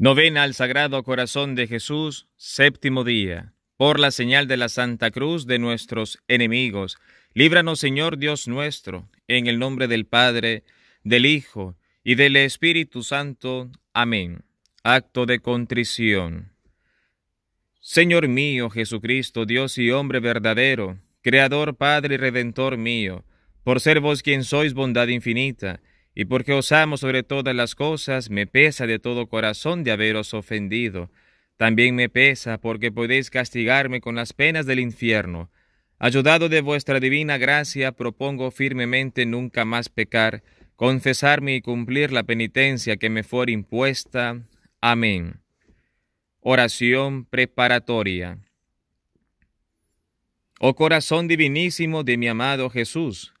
Novena al Sagrado Corazón de Jesús, séptimo día. Por la señal de la Santa Cruz de nuestros enemigos, líbranos Señor Dios nuestro, en el nombre del Padre, del Hijo y del Espíritu Santo. Amén. Acto de contrición. Señor mío Jesucristo, Dios y hombre verdadero, Creador, Padre y Redentor mío, por ser vos quien sois bondad infinita, y porque os amo sobre todas las cosas, me pesa de todo corazón de haberos ofendido. También me pesa porque podéis castigarme con las penas del infierno. Ayudado de vuestra divina gracia, propongo firmemente nunca más pecar, confesarme y cumplir la penitencia que me fuera impuesta. Amén. Oración preparatoria. Oh corazón divinísimo de mi amado Jesús,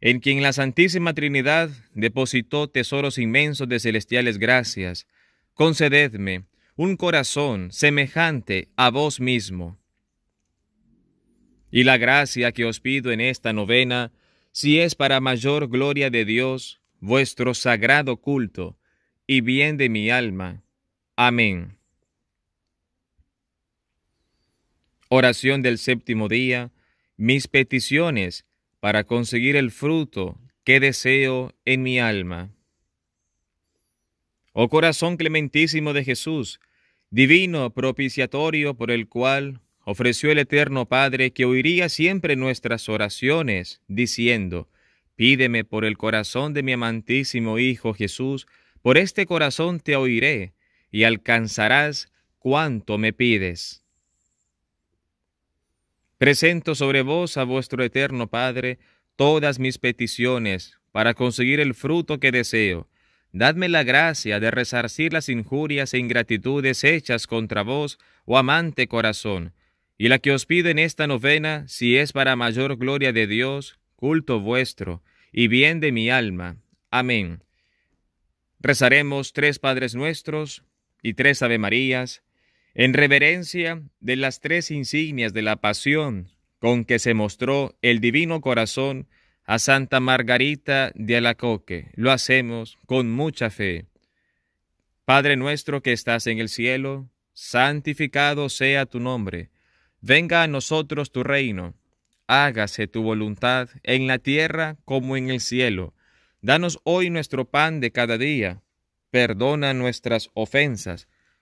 en quien la Santísima Trinidad depositó tesoros inmensos de celestiales gracias, concededme un corazón semejante a vos mismo. Y la gracia que os pido en esta novena, si es para mayor gloria de Dios, vuestro sagrado culto, y bien de mi alma. Amén. Oración del séptimo día, mis peticiones para conseguir el fruto que deseo en mi alma. Oh corazón clementísimo de Jesús, divino propiciatorio por el cual ofreció el Eterno Padre que oiría siempre nuestras oraciones, diciendo, Pídeme por el corazón de mi amantísimo Hijo Jesús, por este corazón te oiré, y alcanzarás cuanto me pides. Presento sobre vos a vuestro eterno Padre todas mis peticiones para conseguir el fruto que deseo. Dadme la gracia de resarcir las injurias e ingratitudes hechas contra vos, oh amante corazón, y la que os pido en esta novena, si es para mayor gloria de Dios, culto vuestro, y bien de mi alma. Amén. Rezaremos tres Padres Nuestros y tres Ave Marías, en reverencia de las tres insignias de la pasión con que se mostró el divino corazón a Santa Margarita de Alacoque, lo hacemos con mucha fe. Padre nuestro que estás en el cielo, santificado sea tu nombre. Venga a nosotros tu reino. Hágase tu voluntad en la tierra como en el cielo. Danos hoy nuestro pan de cada día. Perdona nuestras ofensas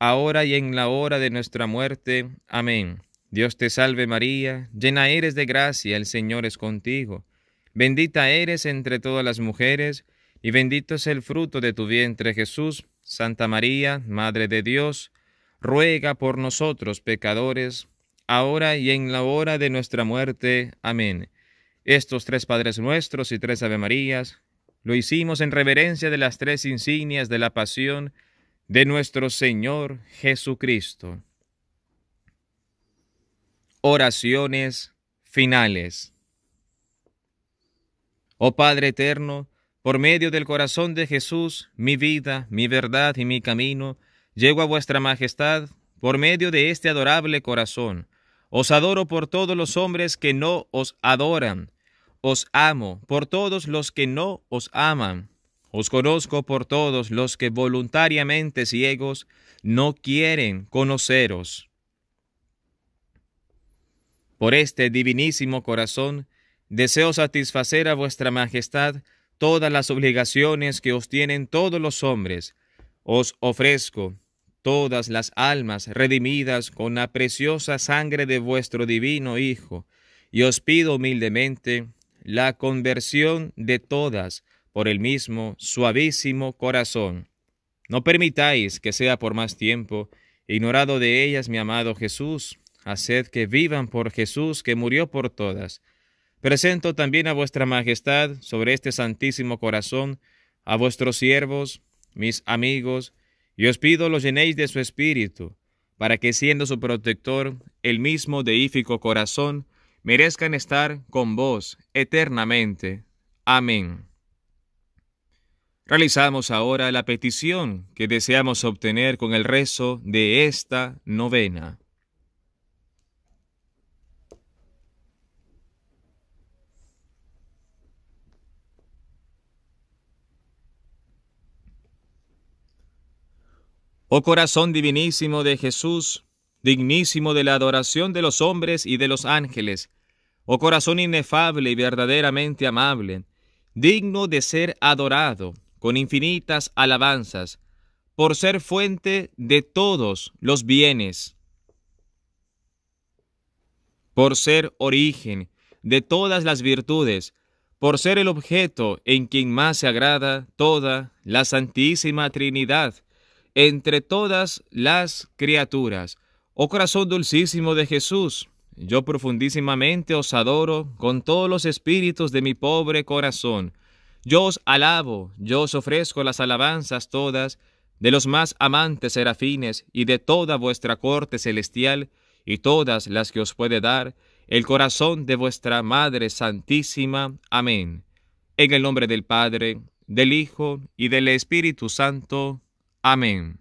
ahora y en la hora de nuestra muerte. Amén. Dios te salve María, llena eres de gracia, el Señor es contigo. Bendita eres entre todas las mujeres, y bendito es el fruto de tu vientre Jesús. Santa María, Madre de Dios, ruega por nosotros pecadores, ahora y en la hora de nuestra muerte. Amén. Estos tres Padres Nuestros y tres Ave Marías lo hicimos en reverencia de las tres insignias de la pasión de nuestro Señor Jesucristo. Oraciones finales. Oh Padre eterno, por medio del corazón de Jesús, mi vida, mi verdad y mi camino, llego a vuestra majestad por medio de este adorable corazón. Os adoro por todos los hombres que no os adoran. Os amo por todos los que no os aman. Os conozco por todos los que voluntariamente ciegos no quieren conoceros. Por este divinísimo corazón, deseo satisfacer a vuestra majestad todas las obligaciones que os tienen todos los hombres. Os ofrezco todas las almas redimidas con la preciosa sangre de vuestro divino Hijo, y os pido humildemente la conversión de todas por el mismo suavísimo corazón. No permitáis que sea por más tiempo, ignorado de ellas mi amado Jesús, haced que vivan por Jesús que murió por todas, Presento también a vuestra majestad sobre este santísimo corazón a vuestros siervos, mis amigos, y os pido los llenéis de su espíritu, para que siendo su protector el mismo deífico corazón, merezcan estar con vos eternamente. Amén. Realizamos ahora la petición que deseamos obtener con el rezo de esta novena. Oh corazón divinísimo de Jesús, dignísimo de la adoración de los hombres y de los ángeles, oh corazón inefable y verdaderamente amable, digno de ser adorado con infinitas alabanzas, por ser fuente de todos los bienes, por ser origen de todas las virtudes, por ser el objeto en quien más se agrada toda la Santísima Trinidad, entre todas las criaturas. Oh corazón dulcísimo de Jesús, yo profundísimamente os adoro con todos los espíritus de mi pobre corazón. Yo os alabo, yo os ofrezco las alabanzas todas de los más amantes serafines y de toda vuestra corte celestial y todas las que os puede dar el corazón de vuestra Madre Santísima. Amén. En el nombre del Padre, del Hijo y del Espíritu Santo. Amén.